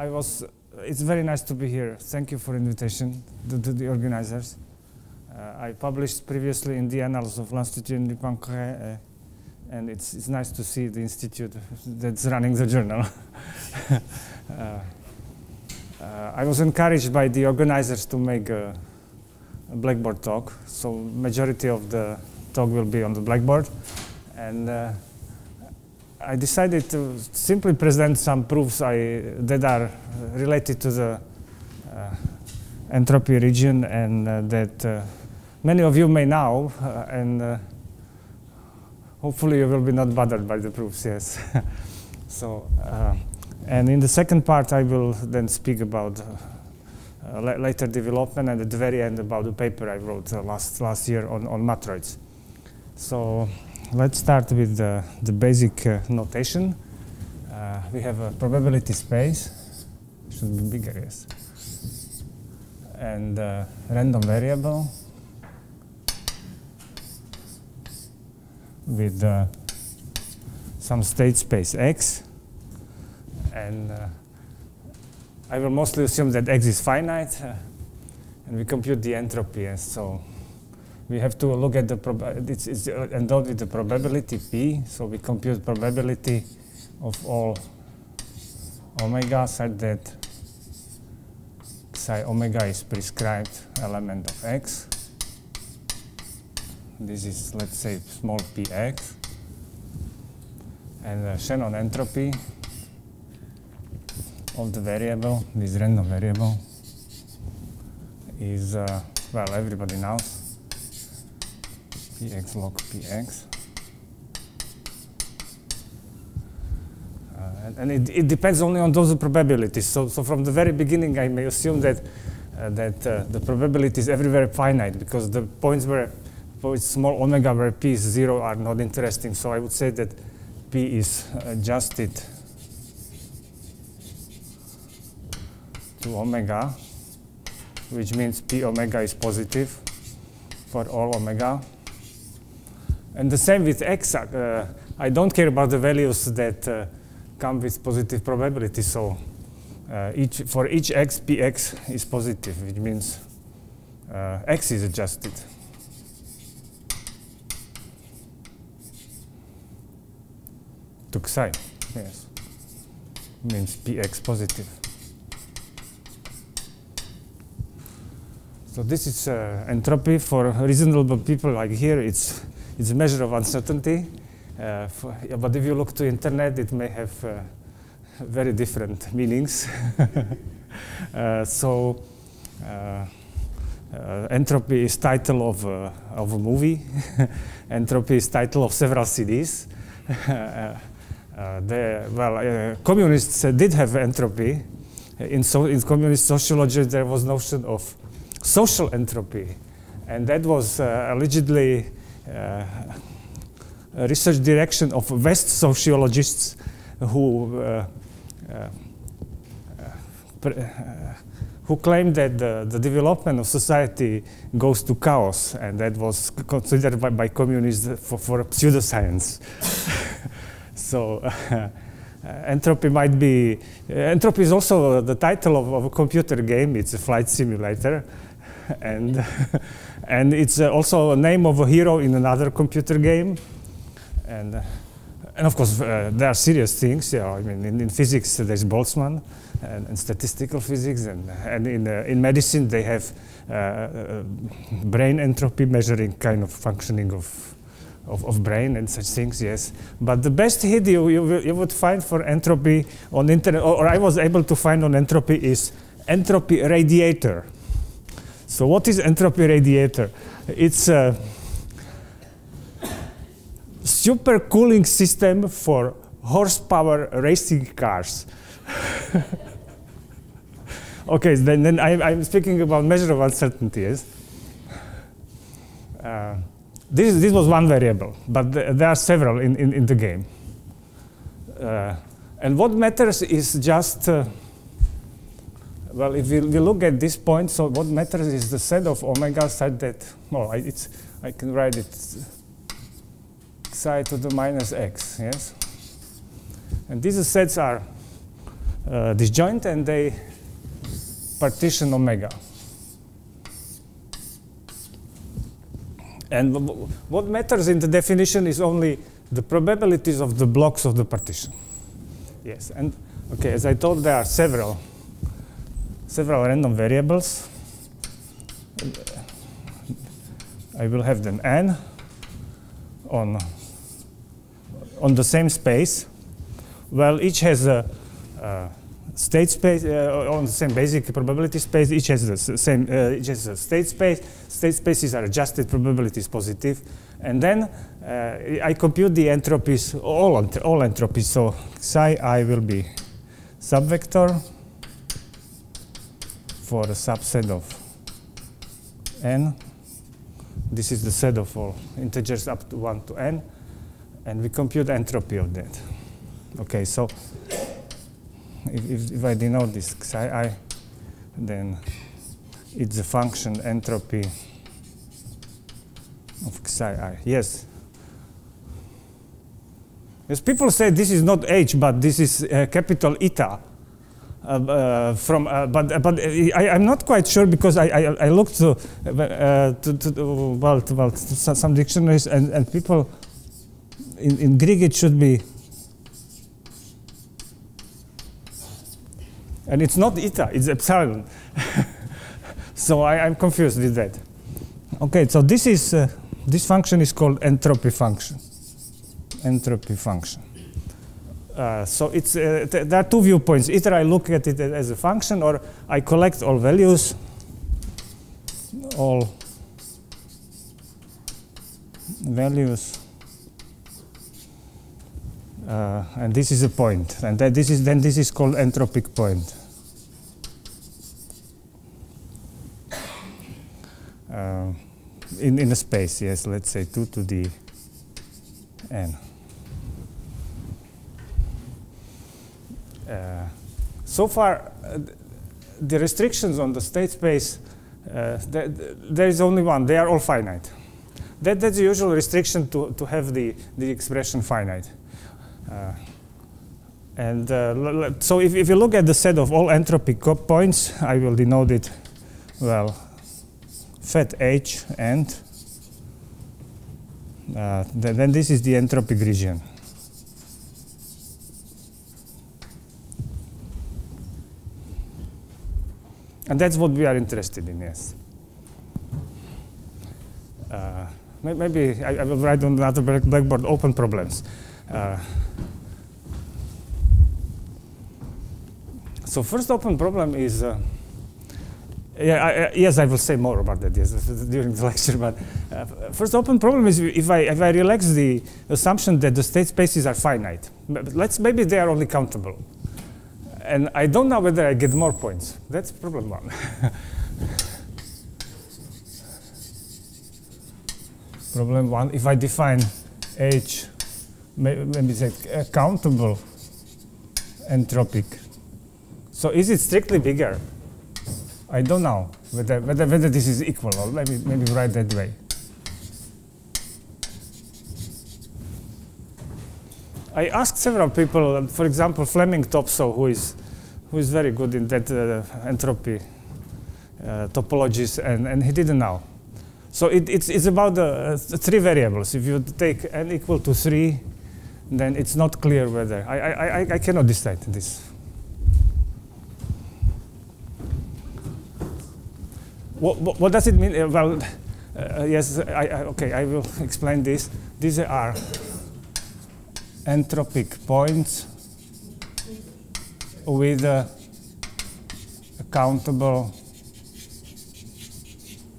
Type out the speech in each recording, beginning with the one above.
I was, it's very nice to be here. Thank you for invitation to, to the organizers. Uh, I published previously in the Annals of l'Institut du Poincaré, uh, and it's, it's nice to see the institute that's running the journal. Uh, uh, I was encouraged by the organizers to make a, a, Blackboard talk, so majority of the talk will be on the Blackboard, and uh, I decided to simply present some proofs I, that are related to the uh, entropy region and uh, that uh, many of you may know, and hopefully you will be not bothered by the proofs, yes. so, uh, and in the second part I will then speak about uh, later development and at the very end about the paper I wrote uh, last, last year on, on matroids. So let's start with the, the basic uh, notation. Uh, we have a probability space, should be bigger, yes, and uh, random variable with uh, some state space x. And uh, I will mostly assume that x is finite, and we compute the entropy. And so we have to look at the, it's, it's endowed with the probability p, so we compute probability of all omega such that psi omega is prescribed element of x. This is, let's say, small px. And the Shannon entropy of the variable, this random variable, is, uh, well, everybody knows, px log px. Uh, and, and it, it, depends only on those probabilities. So, so from the very beginning, I may assume that, uh, that uh, the probability is everywhere finite because the points where for small omega where p is 0 are not interesting. So I would say that p is adjusted to omega, which means p omega is positive for all omega. And the same with x. Uh, I don't care about the values that uh, come with positive probability. So uh, each, for each x, px is positive, which means uh, x is adjusted. to psi, yes, means px positive. So this is uh, entropy for reasonable people like here. It's it's a measure of uncertainty. Uh, for, yeah, but if you look to internet, it may have uh, very different meanings. Uh, so uh, uh, entropy is title of of a movie. entropy is title of several CDs. Well, communists did have entropy. In, so, in communist sociology, there was notion of social entropy, and that was allegedly a research direction of West sociologists who uh, uh, who claimed that the, the, development of society goes to chaos, and that was considered by, by communists for, for pseudoscience. So uh, entropy might be, uh, entropy is also the title of, of, a computer game. It's a flight simulator. and, and it's uh, also a name of a hero in another computer game. And, uh, and of course, uh, there are serious things. Yeah, I mean, in, in physics, there's Boltzmann, and, and, statistical physics, and, and in, in medicine, they have brain entropy measuring kind of functioning of of, of brain and such things, yes. But the best hit you, you, you would find for entropy on internet, or, or I was able to find on entropy is entropy radiator. So what is entropy radiator? It's a super cooling system for horsepower racing cars. okay, then, then I, am speaking about measure of uncertainty, yes? Uh, this, this was one variable, but th there are several in, in, in the game. Uh, and what matters is just, uh, well, if we, we, look at this point, so what matters is the set of omega such that, well, I, it's, I can write it psi to the minus x, yes? And these sets are uh, disjoint and they partition omega. And what matters in the definition is only the probabilities of the blocks of the partition. Yes, and okay, as I told, there are several, several random variables. I will have them n on, on the same space. Well, each has a, state space uh, on the same basic probability space. Each has the same. Uh, each has a state space. State spaces are adjusted probabilities positive, and then uh, I compute the entropies, all all entropies. So psi i will be subvector for a subset of n. This is the set of all integers up to 1 to n. And we compute entropy of that. Okay, so if, if, if I denote this xi, i, then it's a function entropy of xi. i. Yes. Yes, people say this is not h, but this is uh, capital eta. Uh, uh, from, uh, but but I, am not quite sure because I, I, I looked to, uh, to, to, well, to, well to some dictionaries and, and people in, in Greek it should be And it's not eta, it's epsilon. so I, am confused with that. Okay, so this is uh, this function is called entropy function. Entropy function. Uh, so it's uh, th there are two viewpoints. Either I look at it as a function, or I collect all values, all values, uh, and this is a point. and this is then this is called entropic point. uh, in, in a space, yes, let's say 2 to the n. Uh, so far, uh, the restrictions on the state space, uh, th there is only one. They are all finite. That, that's the usual restriction to, to have the, the expression finite. Uh, and so if, if you look at the set of all entropic points, I will denote it, well, fat h and uh, th then this is the entropic region. And that's what we are interested in, yes. Uh, maybe I, I, will write on another blackboard open problems. Uh, so first open problem is uh, yeah, I, yes, I will say more about that yes, during the lecture. But uh, first open problem is if I, if I relax the assumption that the state spaces are finite. But let's maybe they are only countable. And I don't know whether I get more points. That's problem one. problem one, if I define H, maybe say countable entropic. So is it strictly bigger? I don't know whether, whether, whether this is equal or maybe, maybe write that way. I asked several people, for example, Flemming Topsøe, who is, who is very good in that uh, entropy uh, topologies, and, and he didn't know. So it, it's, it's about the uh, three variables. If you take n equal to 3, then it's not clear whether. I, I, I, I cannot decide this. What, what, what, does it mean? Uh, well, uh, yes, I, I, okay, I will explain this. These are entropic points with uh, countable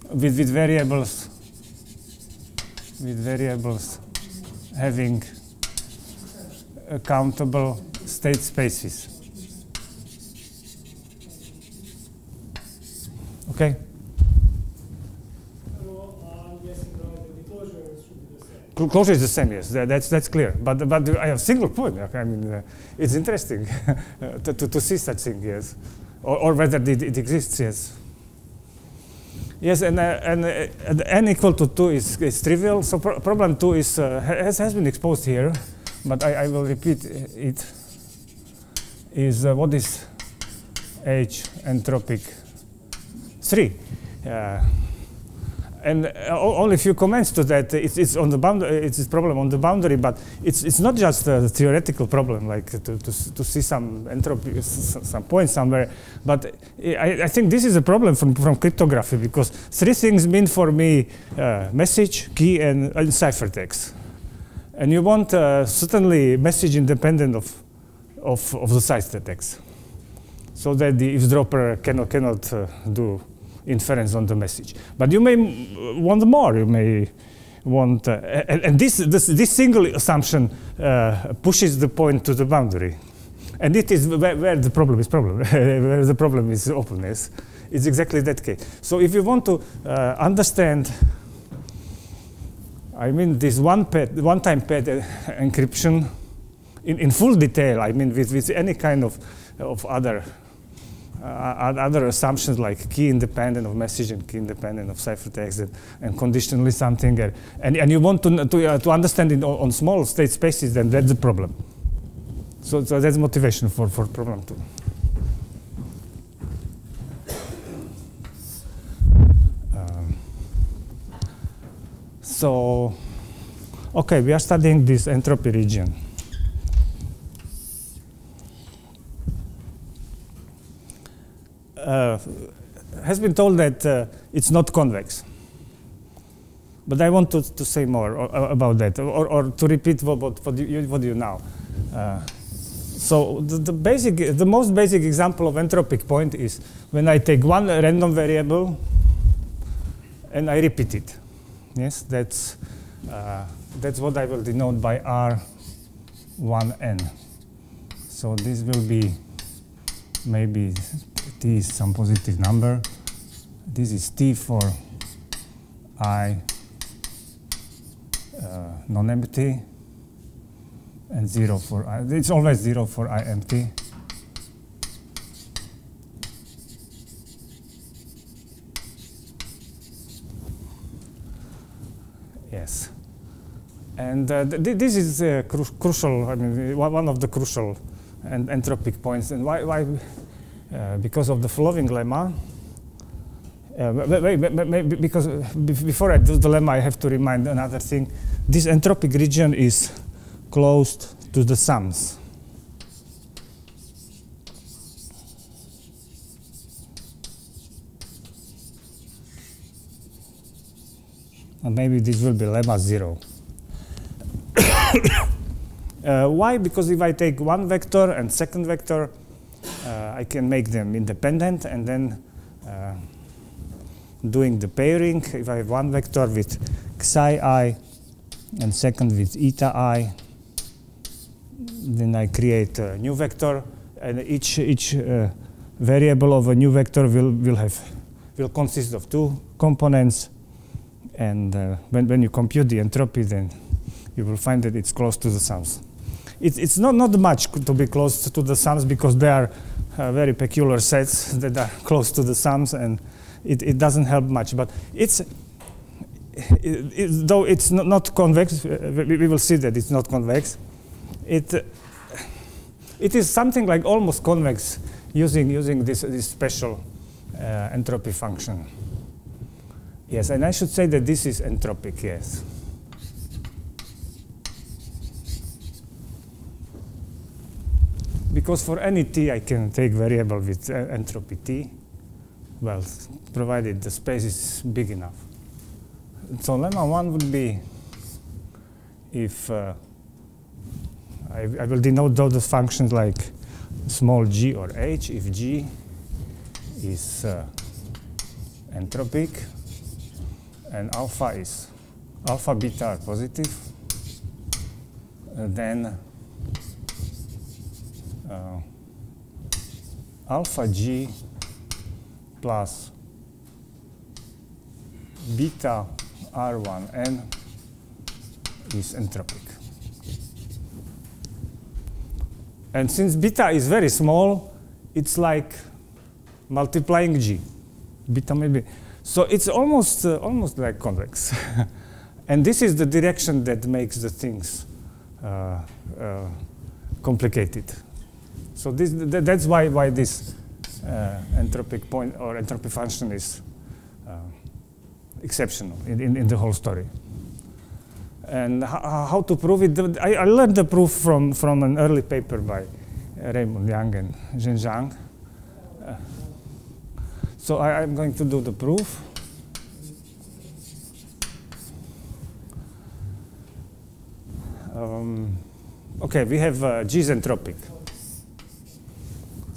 with, with variables with variables having countable state spaces. Okay? Closure is the same, yes, that, that's, that's clear. But, but I have a single point. I mean, uh, it's interesting to, to, to, see such thing, yes. Or, or whether it, it, exists, yes. Yes, and, uh, and uh, n equal to 2 is, is trivial. So pro problem 2 is, uh, has, has been exposed here, but I, I will repeat it. is uh, what is H entropic 3. Uh, and uh, only a few comments to that. It's, it's on the boundary. It's a problem on the boundary, but it's it's not just a theoretical problem, like to, to, to see some entropy, some point somewhere. But I, I think this is a problem from, from cryptography because three things mean for me uh, message, key, and, and ciphertext. And you want uh, certainly message independent of, of, of the ciphertext, so that the eavesdropper cannot cannot uh, do inference on the message. But you may want more. You may want, uh, and, and, this, this, this single assumption uh, pushes the point to the boundary. And it is where, where the problem is problem, where the problem is openness. It's exactly that case. So if you want to uh, understand, I mean, this one one-time pad encryption in, in full detail, I mean, with, with any kind of, of other uh, other assumptions like key independent of message and key independent of ciphertext and, and conditionally something. And, and, and you want to, to, uh, to understand it on, small state spaces, then that's the problem. So, so that's motivation for, for problem two. Um, so, okay, we are studying this entropy region. Has been told that uh, it's not convex. But I want to, to say more or, or about that, or, or, to repeat what, what, what, you, what you know. Uh, so the, the, basic, the most basic example of entropic point is when I take one random variable and I repeat it. Yes, that's, uh, that's what I will denote by R1n. So this will be maybe t is some positive number. This is t for i uh, non-empty, and 0 for i. It's always 0 for i empty. Yes. And uh, th this is uh, cru crucial, I mean, one of the crucial and entropic points. And why, why because of the following lemma. Uh, wait, wait, wait, because uh, before I do the lemma, I have to remind another thing. This entropic region is closed to the sums. And maybe this will be lemma zero. uh, why? Because if I take one vector and second vector, uh, I can make them independent and then uh, doing the pairing, if I have one vector with psi i and second with eta i, then I create a new vector and each, each uh, variable of a new vector will, will, have, will consist of two components and uh, when, when you compute the entropy then you will find that it's close to the sums. It, it's not, not much to be close to the sums because they are uh, very peculiar sets that are close to the sums, and it, it doesn't help much. But it's, it, it, though it's not, not convex, uh, we, we, will see that it's not convex. It, uh, it is something like almost convex using, using this, this special uh, entropy function. Yes, and I should say that this is entropic, yes. Because for any t I can take variable with entropy t, well, provided the space is big enough. So lemma 1 would be if uh, I, I, will denote those functions like small g or h if g is uh, entropic and alpha is alpha beta are positive, uh, then uh, alpha g plus beta r1n is entropic. And since beta is very small, it's like multiplying g. Beta maybe. So it's almost, uh, almost like convex. and this is the direction that makes the things uh, uh, complicated. So this, th that's why, why this uh, entropic point or entropy function is uh, exceptional in, in, in, the whole story. And how to prove it? I, I, learned the proof from, from an early paper by Raymond Yeung and Zhen Zhang. Uh, so I, I'm going to do the proof. Um, okay, we have uh, G is entropic.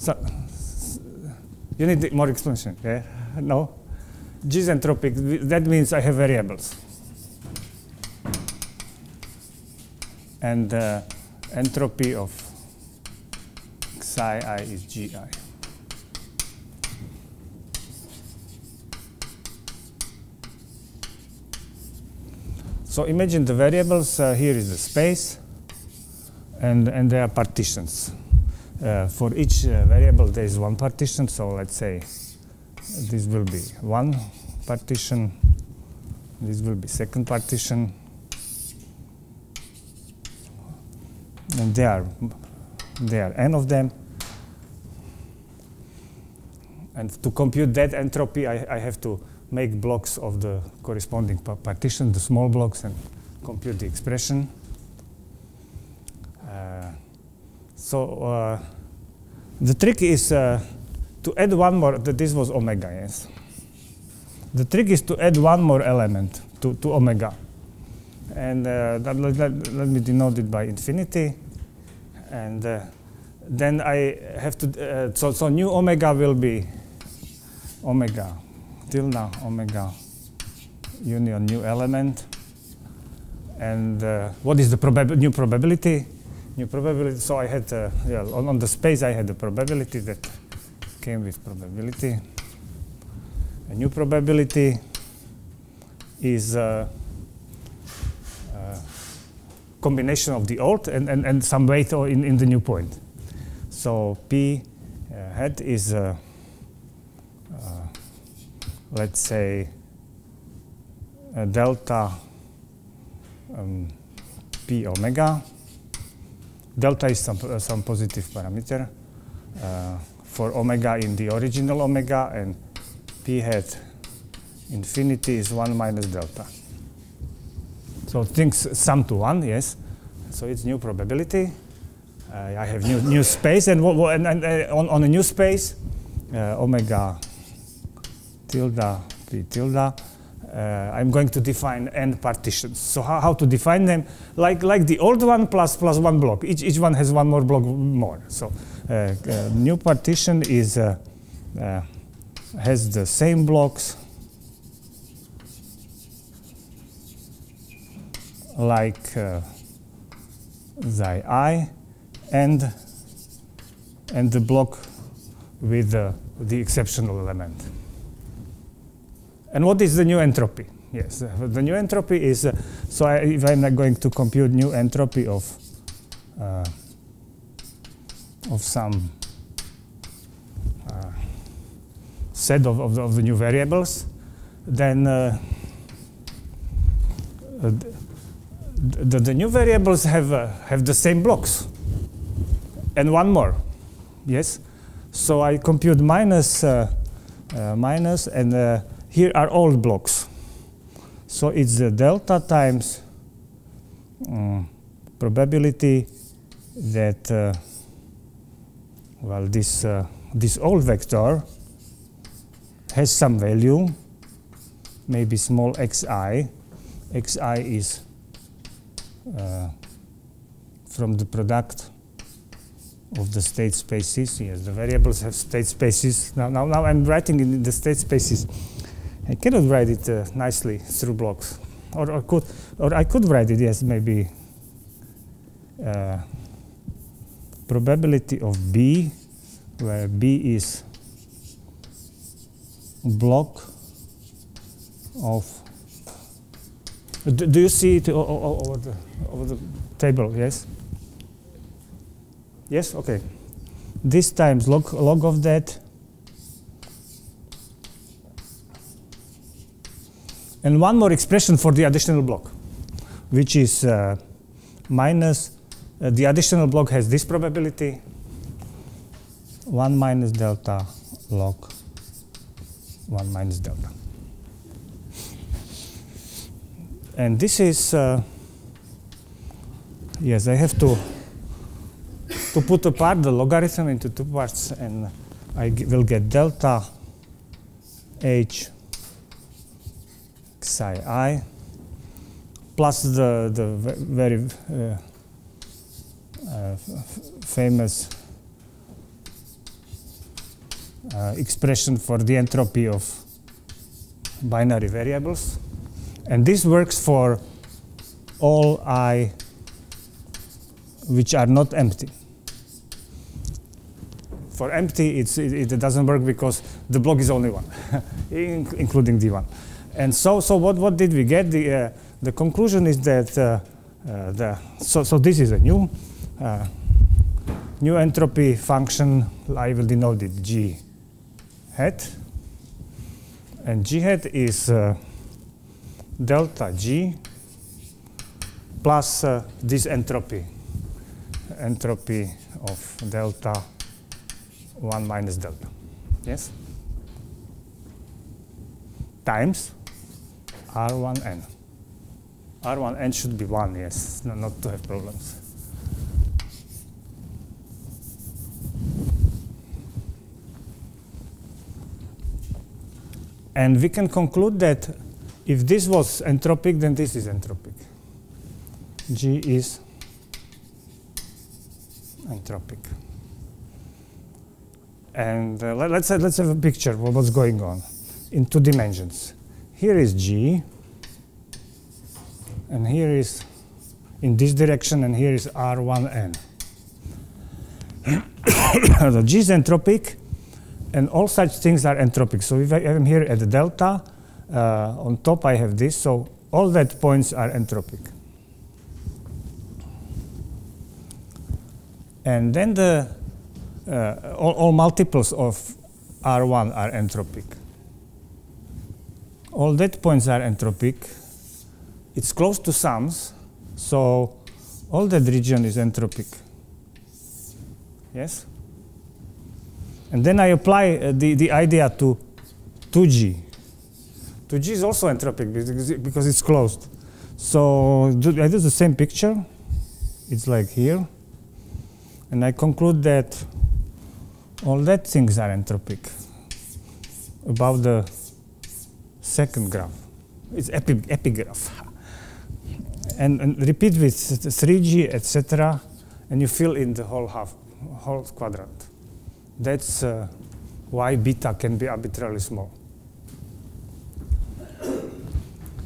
So, you need more explanation, yeah? No? G is entropic, that means I have variables. And the uh, entropy of psi i is gi. So imagine the variables, uh, here is the space, and, and there are partitions. Uh, for each uh, variable there is one partition, so let's say this will be one partition, this will be second partition, and there are, there are n of them. And to compute that entropy, I, I have to make blocks of the corresponding partition, the small blocks, and compute the expression. Uh, so uh, the trick is uh, to add one more, that this was omega, yes. The trick is to add one more element to, to omega. And uh, that, let, let, me denote it by infinity. And uh, then I have to, uh, so, so new omega will be omega tilde omega union new element. And uh, what is the probab new probability? New probability, so I had, uh, yeah, on, on, the space I had the probability that came with probability. A new probability is a, uh, a combination of the old and, and, and some weight in, in the new point. So P uh, hat is uh, let's say, delta um, p omega. Delta is some, uh, some positive parameter uh, for omega in the original omega, and p hat infinity is 1 minus delta. So things sum to 1, yes. So it's new probability. Uh, I have new, new space, and, and, and uh, on, on a new space, uh, omega tilde, p tilde, I'm going to define n partitions. So how, how, to define them? Like, like the old one plus, plus one block. Each, each one has one more block more. So uh, uh, new partition is, uh, uh, has the same blocks like uh, xi i and, and the block with the exceptional element. And what is the new entropy? Yes, uh, the new entropy is, uh, so I, if I'm not going to compute new entropy of, uh, of some uh, set of, of the, of, the, new variables, then uh, uh, the, the, new variables have, have the same blocks and one more, yes? So I compute minus, minus and here are all blocks. So it's the delta times um, probability that, uh, well, this, uh, this old vector has some value, maybe small xi. xi is uh, from the product of the state spaces. Yes, the variables have state spaces. Now, now, now I'm writing in the state spaces. I cannot write it uh, nicely through blocks. Or, or, could, or I could write it, yes, maybe uh, probability of B, where B is block of, do, do you see it over the, over the table, yes? Yes, okay. This times log, log of that and one more expression for the additional block, which is uh, minus, uh, the additional block has this probability, 1 minus delta log 1 minus delta. And this is, uh, yes, I have to, to put apart the logarithm into two parts and I will get delta h psi i plus the, the very uh, uh, famous uh, expression for the entropy of binary variables. And this works for all i which are not empty. For empty, it, it, doesn't work because the block is only one, including d1. And so, so what, what did we get? The, uh, the conclusion is that uh, uh, the, so, so this is a new, new entropy function. I will denote it g hat. And g hat is delta g plus uh, this entropy, entropy of delta 1 minus delta. Yes? Times R1n. R1n should be 1, yes, no, not to have problems. And we can conclude that if this was entropic, then this is entropic. G is entropic. And uh, let, us let's have a picture of what's going on in two dimensions. Here is G, and here is in this direction, and here is R1n. so G is entropic, and all such things are entropic. So if I am here at the delta, uh, on top I have this, so all that points are entropic. And then the uh, all, all, multiples of R1 are entropic. All that points are entropic. It's close to sums, so all that region is entropic. Yes? And then I apply uh, the, the idea to 2G. 2G is also entropic because, because it's closed. So I do the same picture. It's like here. And I conclude that all that things are entropic about the second graph. It's epi epigraph. And, and repeat with 3G, etc., and you fill in the whole half, whole quadrant. That's uh, why beta can be arbitrarily small.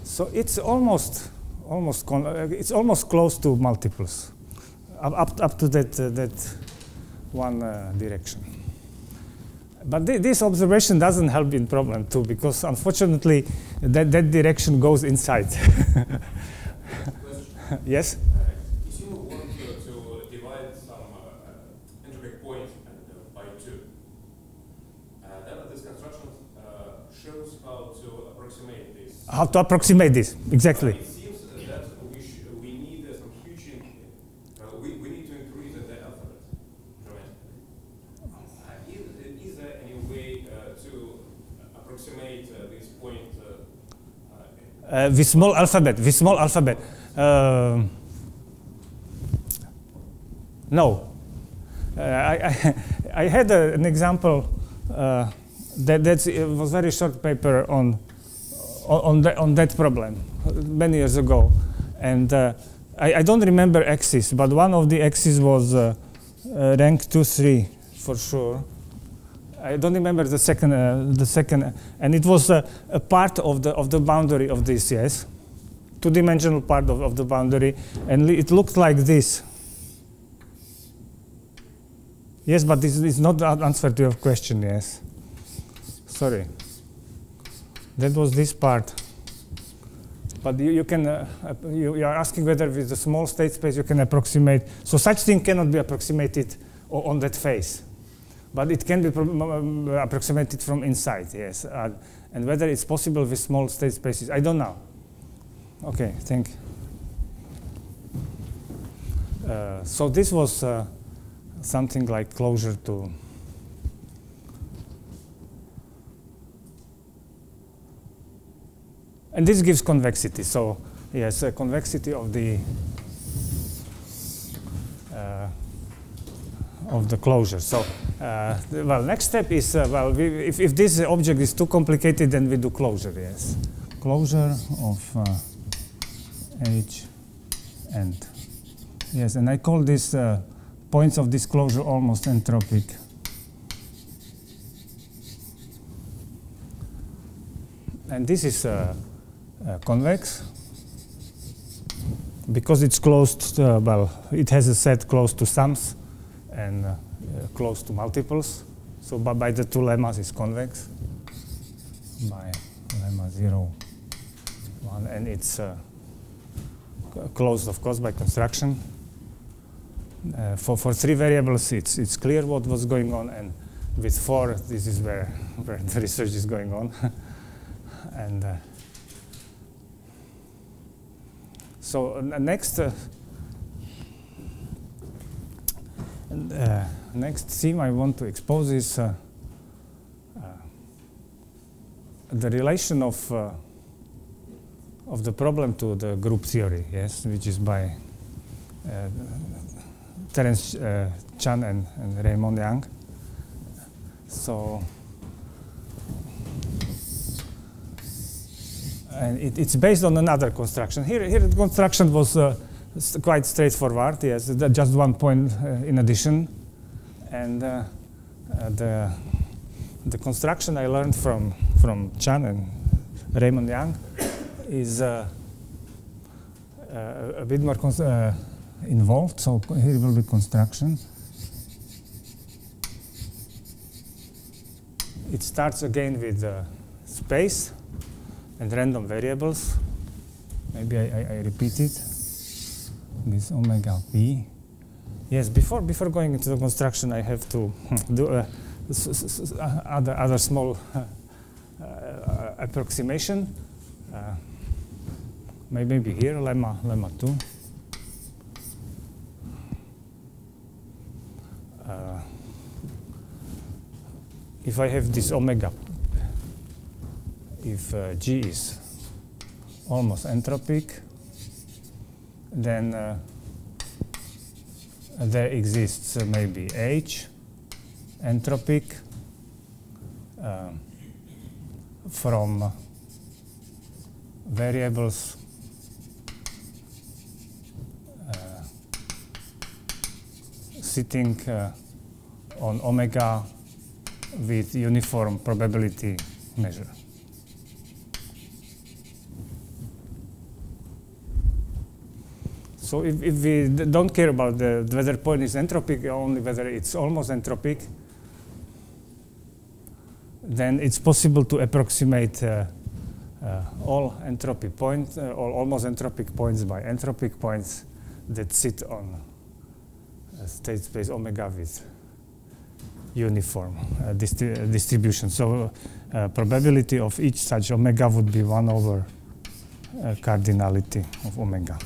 So it's almost, almost, uh, it's almost close to multiples, up, up to that, uh, that one uh, direction. But th this observation doesn't help in problem two, because unfortunately, that, that direction goes inside. yes? If you want to divide some uh, integer point uh, by two, uh, then this construction shows how to approximate this exactly. It seems that we, we need some huge, uh, we, we need to increase the alphabet dramatically. Uh, is, is, there any way uh, to approximate uh, this point? Uh, uh, with small alphabet, with small alphabet. Um, no. I, I, I, had a, an example that that's, it was very short paper on on, the, on that problem many years ago. And uh, I, I, don't remember axis, but one of the axes was uh, uh, rank 2, 3 for sure. I don't remember the second, uh, the second, and it was a part of the of the boundary of this, yes, two-dimensional part of, of the boundary, and it looked like this. Yes, but this is not the answer to your question. Yes, sorry. That was this part. But you, you can, uh, you, you, are asking whether with a small state space you can approximate. So such thing cannot be approximated on that face. But it can be approximated from inside, yes. Uh, and whether it's possible with small state spaces, I don't know. Okay, thank you. Uh, so this was uh, something like closure to and this gives convexity so yes uh, convexity of the of the closure. So, uh, well, next step is, uh, well, we, if, if this object is too complicated, then we do closure, yes. Closure of uh, H and, yes, and I call this uh, points of this closure almost entropic. And this is uh, uh, convex because it's closed, well, it has a set close to sums and uh, close to multiples. So by, by the two lemmas is convex by lemma 0, 1, and it's uh, closed, of course, by construction. Uh, for, for three variables, it's, it's clear what was going on, and with four, this is where, where the research is going on. and uh, so next, uh, and, uh, next theme I want to expose is uh, uh, the relation of uh, of the problem to the group theory, yes, which is by uh, Terence uh, Chan and, and, Raymond Yeung. So, and it, it's based on another construction. Here, here the construction was quite straightforward. Yes, just one point uh, in addition, and uh, uh, the the construction I learned from from Chan and Raymond Yeung is a bit more involved. So here will be construction. It starts again with space and random variables. Maybe I, I, I repeat it this omega p. Yes, before before going into the construction, I have to hmm, do a, other other small uh, uh, approximation. Uh, maybe here lemma lemma two. Uh, if I have this omega, if uh, G is almost entropic, then uh, there exists uh, maybe H, entropic, uh, from variables uh, sitting uh, on omega with uniform probability measure. So if, if we don't care about the, whether point is entropic, only whether it's almost entropic, then it's possible to approximate uh, uh, all entropy points, uh, all almost entropic points by entropic points that sit on state space omega with uniform uh, distri distribution. So uh, probability of each such omega would be 1 over uh, cardinality of omega.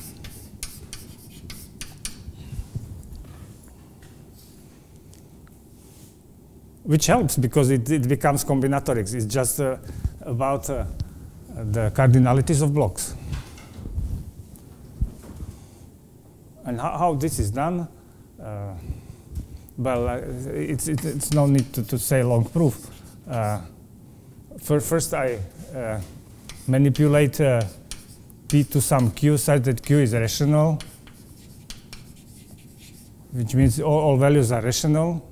Which helps because it, it becomes combinatorics. It's just uh, about uh, the cardinalities of blocks. And how, how this is done, uh, well, uh, it's, it, it's no need to, to say long proof. Uh, first, I uh, manipulate p to some q such that q is rational, which means all, all values are rational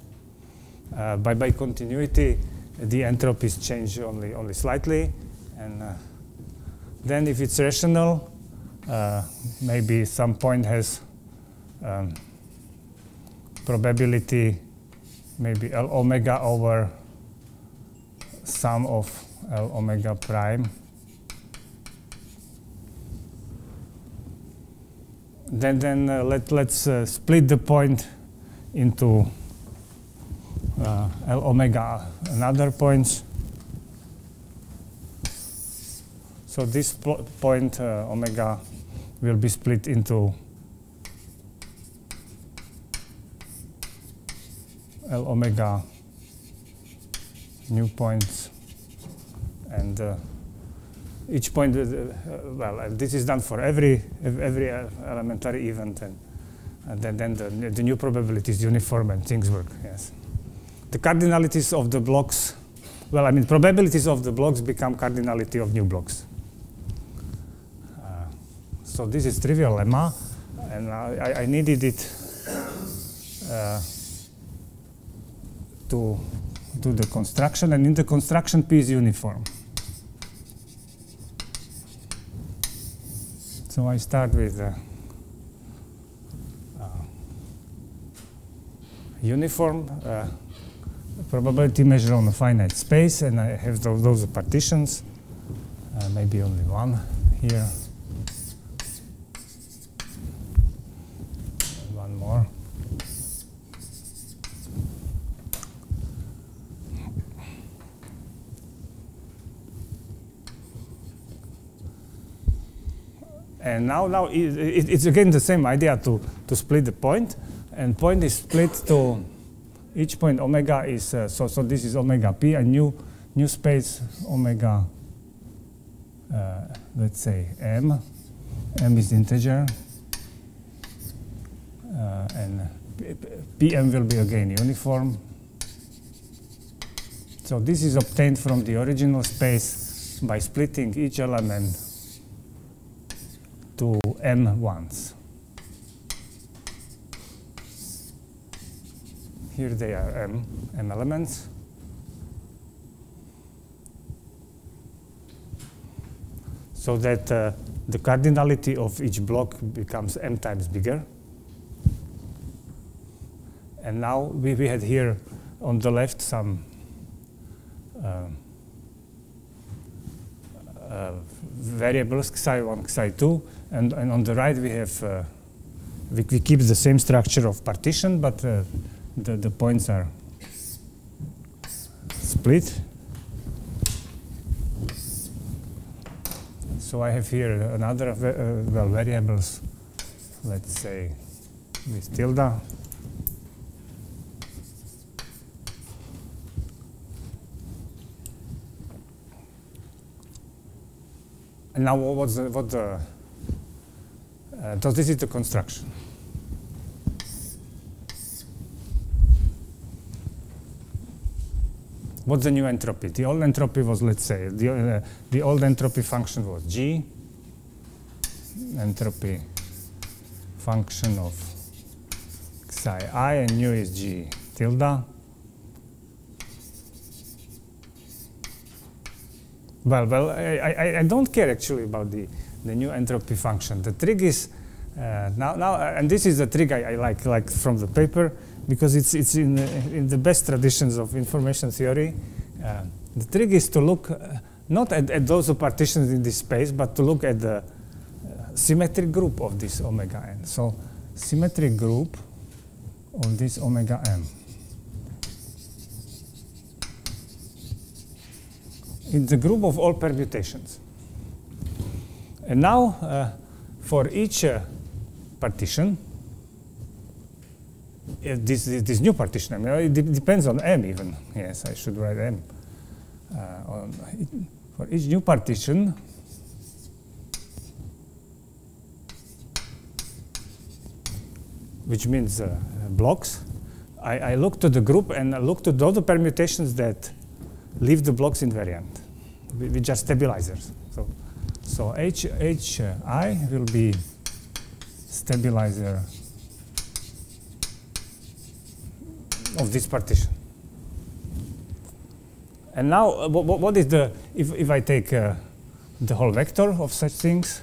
uh, by, by continuity, the entropies change only, only slightly. And uh, then if it's rational, uh, maybe some point has um, probability maybe L omega over sum of L omega prime. Then, then uh, let, let's uh, split the point into L omega another points. So this point uh, omega will be split into L omega new points and uh, each point, uh, uh, well, uh, this is done for every, every uh, elementary event, and, and then, then the, the new probability is uniform and things work, yes. The cardinalities of the blocks, well, I mean, probabilities of the blocks become cardinality of new blocks. Uh, so this is trivial lemma, and I, I- needed it uh, to do the construction, and in the construction, P is uniform. So I start with uh, uh, uniform uh, probability measure on a finite space, and I have those, those partitions, uh, maybe only one here. One more. And now, now it, it- it's again the same idea to, to split the point, and point is split to each point omega is uh, so so this is omega p a new new space omega. Uh, let's say m, m is integer, uh, and pm will be again uniform. So this is obtained from the original space by splitting each element to m ones. Here they are m, m elements. So that uh, the cardinality of each block becomes m times bigger. And now we, we had here on the left some uh, uh, variables xi1, xi2, and, and on the right we have, uh, we, we keep the same structure of partition, but uh, the, the points are split. So I have here another, uh, well, variables, let's say with tilde. And now what- what's the, what the, uh, so this is the construction. What's the new entropy? The old entropy was, let's say, the, uh, the old entropy function was G, entropy function of psi i, and new is G tilde. Well, well, I, I, I don't care actually about the, the new entropy function. The trick is uh, now, now, and this is the trick I, I like, like from the paper, because it's, it's in, in the best traditions of information theory. Uh, the trick is to look uh, not at, at those partitions in this space, but to look at the uh, symmetric group of this omega n. So, symmetric group of this omega m. in the group of all permutations. And now, uh, for each uh, partition, this, this, new partition, it de- depends on m even. Yes, I should write m. Uh, on, for each new partition, which means uh, blocks, I, I look to the group and I look to all the permutations that leave the blocks invariant, whi- which are stabilizers. So, so H, H uh, I will be stabilizer of this partition. And now, uh, wha- wha- what is the, if, if I take uh, the whole vector of such things,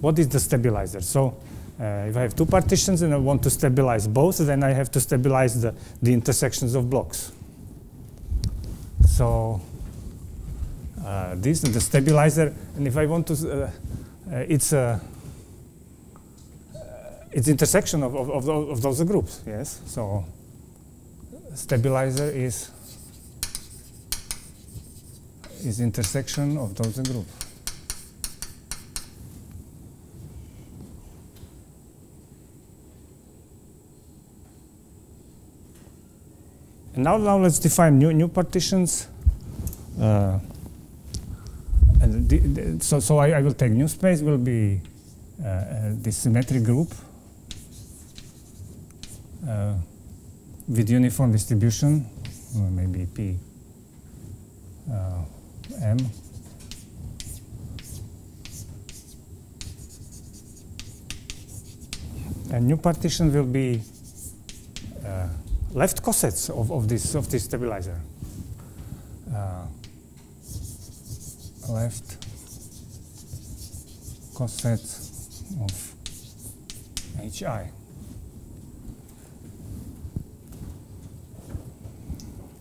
what is the stabilizer? So uh, if I have two partitions and I want to stabilize both, then I have to stabilize the, the intersections of blocks. So uh, this is the stabilizer, and if I want to, uh, it's a it's intersection of, of, of, of those groups, yes? So stabilizer is is intersection of those groups. And now, now let's define new, new partitions. Uh, and the, the, so, so I, I, will take new space will be uh, uh, this symmetric group uh, with uniform distribution, maybe P uh, M. And new partition will be uh, left cosets of, of this of this stabilizer. Uh, left cosets of HI.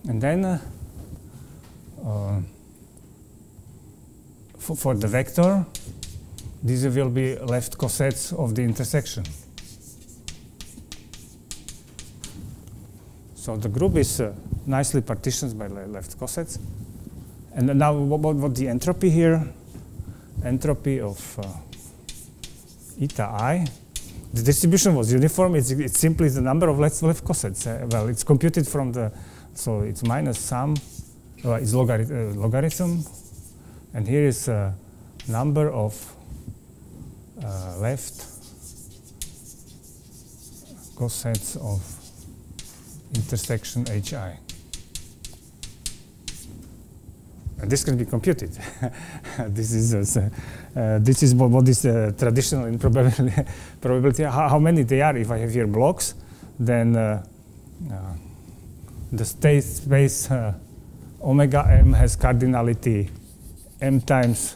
And then uh, uh, for, for the vector, these will be left cosets of the intersection. So the group is uh, nicely partitioned by left cosets. And now what, what the entropy here? Entropy of uh, eta i. The distribution was uniform. It's, it's simply the number of left, left cosets. Uh, well, it's computed from the, so it's minus sum, uh, it's logarith uh, logarithm. And here is a number of uh, left cosets of intersection HI. And this can be computed. this is uh, uh, this is what, is uh, traditional in probability. probability. How, how, many they are? If I have here blocks, then uh, uh, the state space uh, omega m has cardinality m times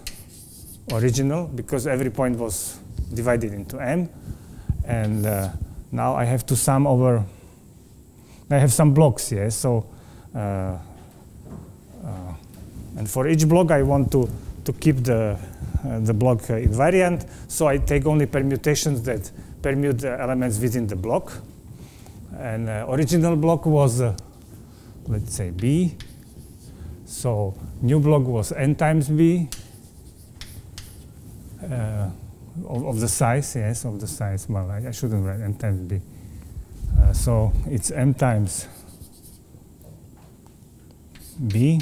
original because every point was divided into m, and now I have to sum over I have some blocks here. So, and for each block, I want to to keep the uh, the block invariant. So I take only permutations that permute the elements within the block. And original block was, let's say, B. So new block was n times b uh, of, of, the size, yes, of the size. Well, I, I shouldn't write n times b. Uh, so it's m times b.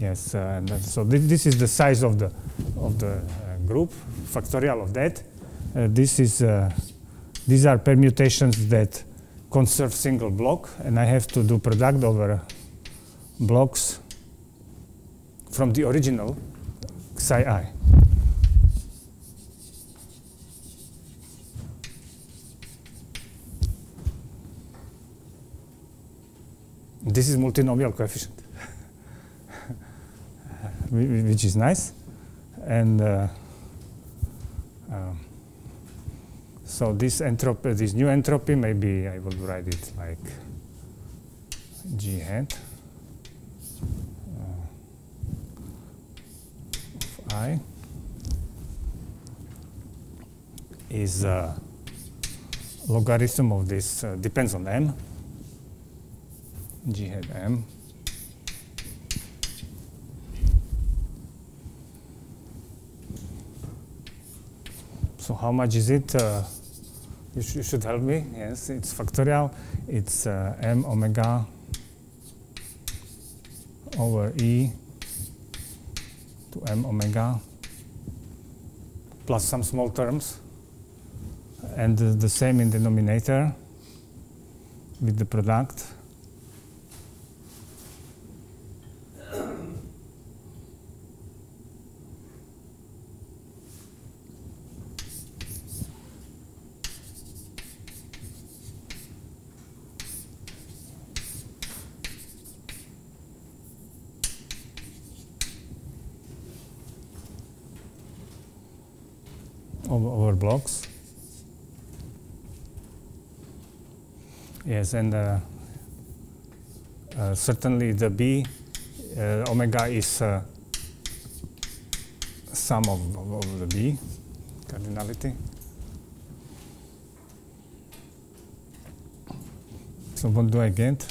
Yes, uh, so th this is the size of the of the uh, group, factorial of that. Uh, this is these are permutations that conserve single block, and I have to do product over blocks from the original psi i. This is multinomial coefficient, which is nice. And uh, uh, so this entropy, this new entropy, maybe I will write it like g hat uh, of i is uh, logarithm of this uh, depends on m G hat M. how much is it? Uh, you, sh you, should help me. Yes, it's factorial. It's uh, m omega over e to m omega plus some small terms and the same in denominator with the product. Over blocks. Yes, and uh, uh, certainly the B uh, omega is uh, sum of, of, of, the B cardinality. So what do I get?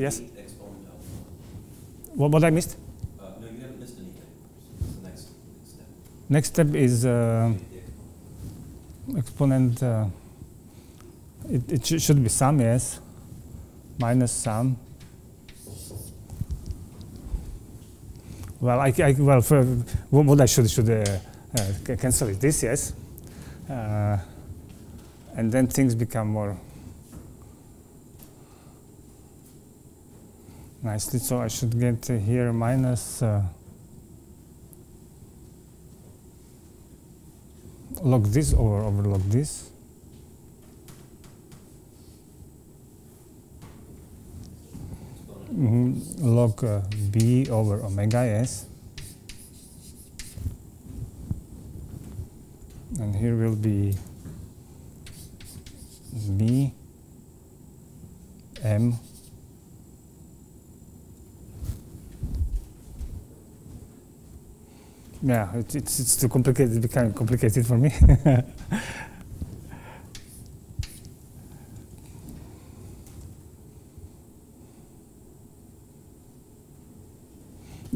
Yes. What, what I missed? Uh, no, you haven't missed anything. Next step next step is uh, exponent. Uh, it it sh should be sum, yes, minus sum. Well, I, I well, for, what I should should uh, uh, cancel is this, yes, uh, and then things become more nicely. So I should get here minus. Uh, log this over overlog this. Mm -hmm. Log uh, b over omega s. And here will be b m yeah, it, it's, it's too complicated, it became complicated for me.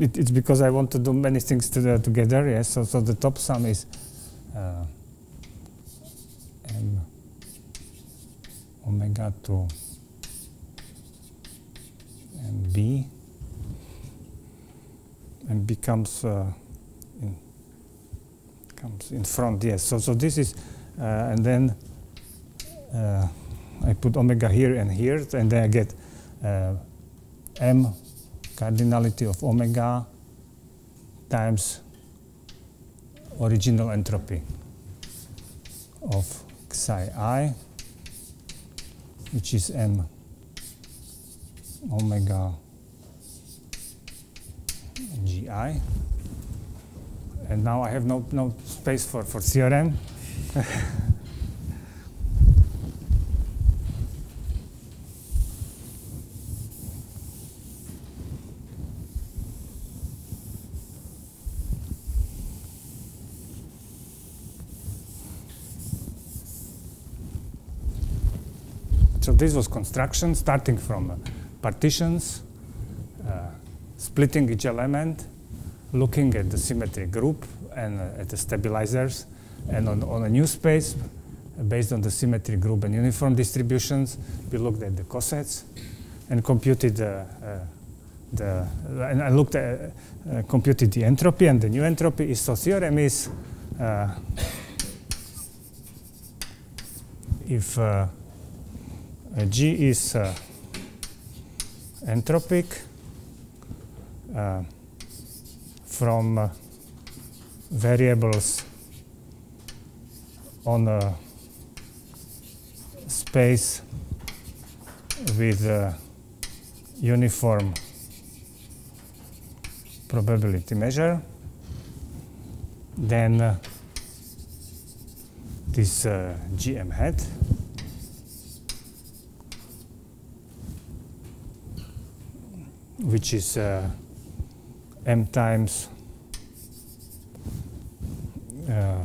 it, it's because I want to do many things to the, together, yes, so, so the top sum is uh, m omega 2 and b and becomes uh, comes in front, yes. So, so this is, uh, and then uh, I put omega here and here, and then I get uh, m cardinality of omega times original entropy of psi i, which is m omega gi. And now I have no, no space for, for theorem. So this was construction starting from uh, partitions, uh, splitting each element, looking at the symmetry group and uh, at the stabilizers and on, on a new space based on the symmetry group and uniform distributions, we looked at the cosets and computed uh, uh, the, and I looked at, uh, computed the entropy and the new entropy is, so theorem is uh, if uh, G is entropic, from uh, variables on a space with a uniform probability measure, then uh, this uh, GM hat. Which is uh, m times uh,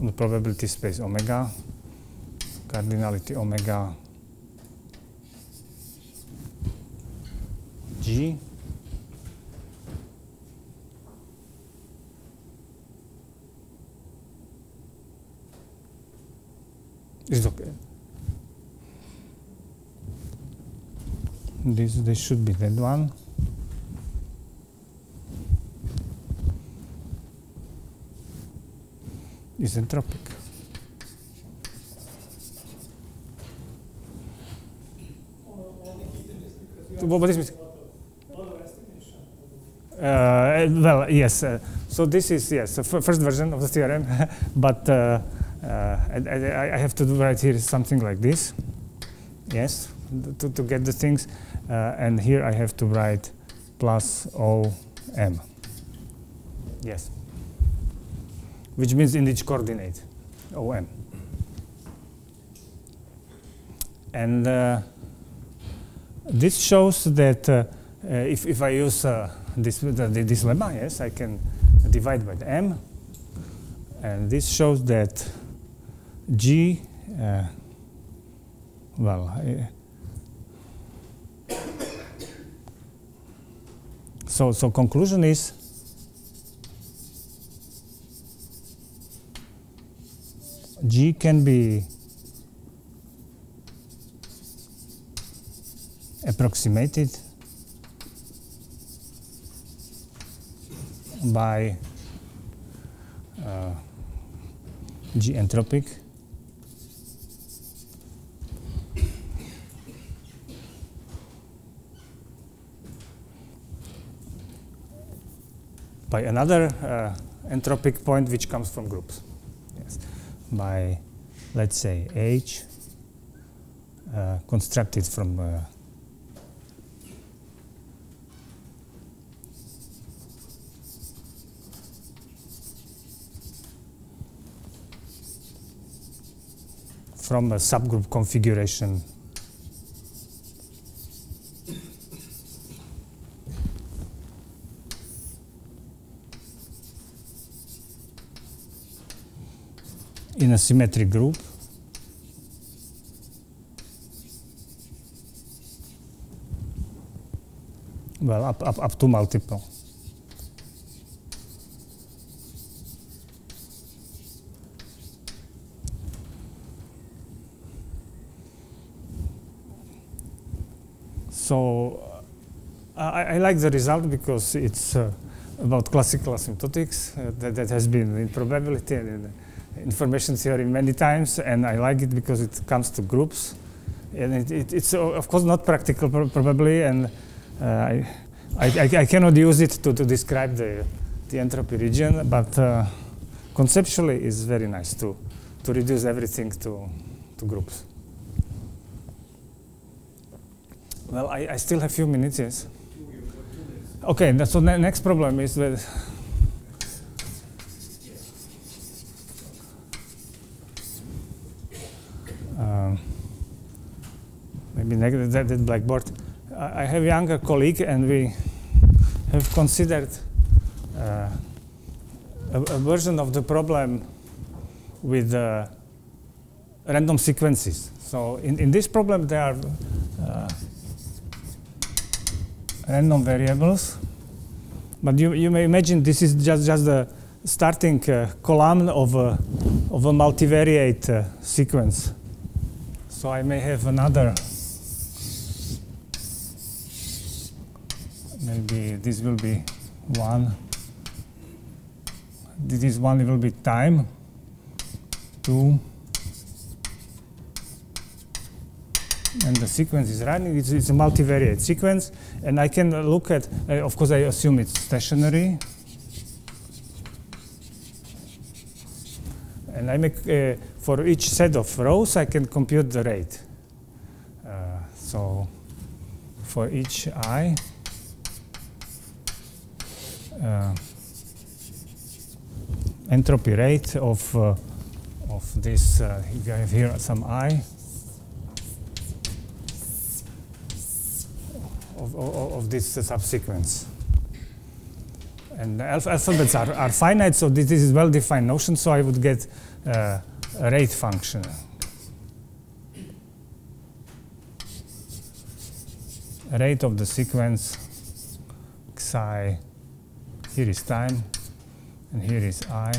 the probability space omega, cardinality omega g. Is okay. This this should be that one. Is entropic. What is missing? Uh, well, yes. Uh, so this is yes, the first version of the theorem, but uh, uh I, I, have to do right here something like this. Yes, to, to get the things, uh, and here I have to write plus O M. Yes which means in each coordinate, OM. And uh, this shows that uh, uh, if, if I use uh, this, this lemma, yes, I can divide by the M. And this shows that G, uh, well, so, so conclusion is G can be approximated by uh, G entropic by another uh, entropic point which comes from groups. Yes. By, let's say, H uh, constructed from uh, from a subgroup configuration in a symmetric group. Well, up, up, up to multiple. So uh, I, I, like the result because it's uh, about classical asymptotics uh, that, that, has been in probability and in information theory many times, and I like it because it comes to groups. And it, it, it's, uh, of course, not practical probably, and uh, I, I, I, cannot use it to, to describe the, the entropy region, but uh, conceptually it's very nice to, to reduce everything to, to groups. Well, I, I still have a few minutes, yes. Okay, so the next problem is that maybe negative that, that blackboard. I have a younger colleague and we have considered uh, a, a, version of the problem with uh, random sequences. So in, in this problem there are uh, random variables, but you, you may imagine this is just, just the starting uh, column of a, of a multivariate uh, sequence. So I may have another, maybe this will be one, this is one will be time, two, and the sequence is running. It's, it's, a multivariate sequence, and I can look at, uh, of course, I assume it's stationary. And I make, uh, for each set of rows, I can compute the rate. Uh, so for each i, entropy rate of, uh, of this, uh, you have here some i, of, of, of this subsequence. And alph alphabets are, are finite, so this, this is well-defined notion, so I would get uh, a rate function. Rate of the sequence xi, here is time, and here is i.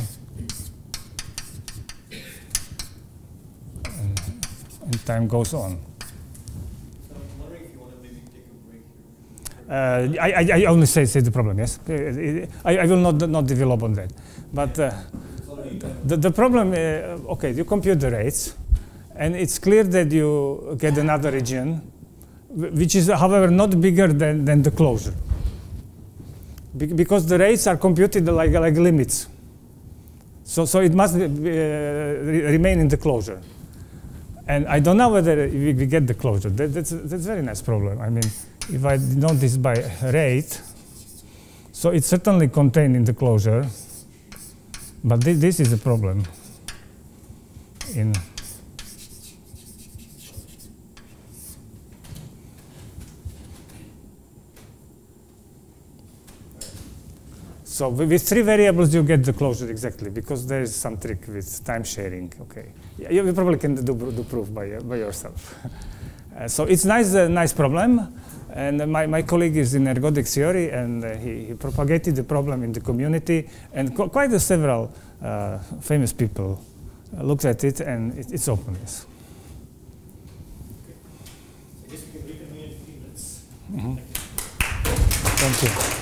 And, and time goes on. Uh, I, I, only say, say the problem, yes. Uh, I, I will not, not develop on that. But uh, the, the problem, uh, okay, you compute the rates, and it's clear that you get another region, which is, however, not bigger than, than the closure. Be because the rates are computed like, like limits. So, so it must uh, re remain in the closure. And I don't know whether we, we get the closure. That, that's, that's a very nice problem. I mean, if I denote this by rate, so it's certainly contained in the closure, but th this is a problem in So with three variables, you get the closure exactly because there is some trick with time sharing. Okay, you, you probably can do, do proof by, by yourself. uh, so it's nice, uh, nice problem. And my, my colleague is in ergodic theory, and uh, he, he, propagated the problem in the community, and quite several uh, famous people uh, looked at it and it, it's open. Yes. I guess we can reconvene in a few minutes. Mhm. Thank you.